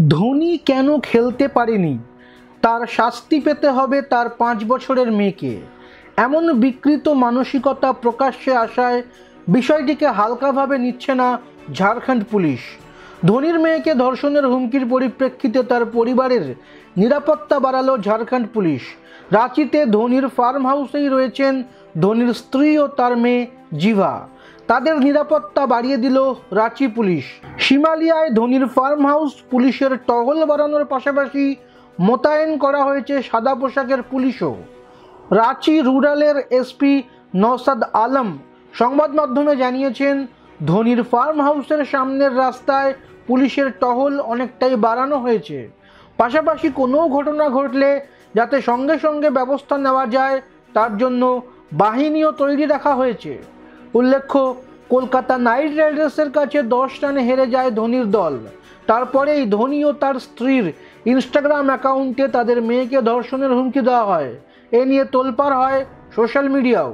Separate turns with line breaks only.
ধোনি কেন খেলতে পারেনি? তার শাস্তি পেতে হবে তার পাঁচ বছরের মেয়েকে। এমন বিকৃত মানসিকতা প্রকাশ্যে আসায় বিষয়টিকে হালকাভাবে নিচ্ছে না ঝাড়খণ্ড পুলিশ। ধোনির মেয়েকে ধর্ষণের হুমকির পরিপ্রেক্ষিতে তার পরিবারের নিরাপত্তা বাড়ালো ঝাড়খণ্ড পুলিশ। রাঁচিতে ধোনির ফার্ম হাউসেই রয়েছেন ধোনির স্ত্রী ও তার মেয়ে জিভা। তাদের নিরাপত্তা বাড়িয়ে দিল রাঁচি পুলিশ। হিমালয়ায় ধোনির ফার্ম হাউস পুলিশের টহল বাড়ানোর পাশাপাশি মোতায়েন করা হয়েছে সাদা পোশাকের পুলিশও। রাঁচি রুরালের এসপি নওসাদ আলম সংবাদ মাধ্যমে জানিয়েছেন, ধোনির ফার্ম হাউসের সামনের রাস্তায় পুলিশের টহল অনেকটাই বাড়ানো হয়েছে। পাশাপাশি কোনো ঘটনা ঘটলে যাতে সঙ্গে সঙ্গে ব্যবস্থা নেওয়া যায়, তার জন্য বাহিনীও তৈরি রাখা হয়েছে। উল্লেখ্য, কলকাতা নাইট রাইডার্সের কাছে দশ রানে হেরে যায় ধোনির দল। তারপরেই ধোনি ও তার স্ত্রীর ইনস্টাগ্রাম অ্যাকাউন্টে তাদের মেয়েকে ধর্ষণের হুমকি দেওয়া হয়। এ নিয়ে তোলপাড় হয় সোশ্যাল মিডিয়াও।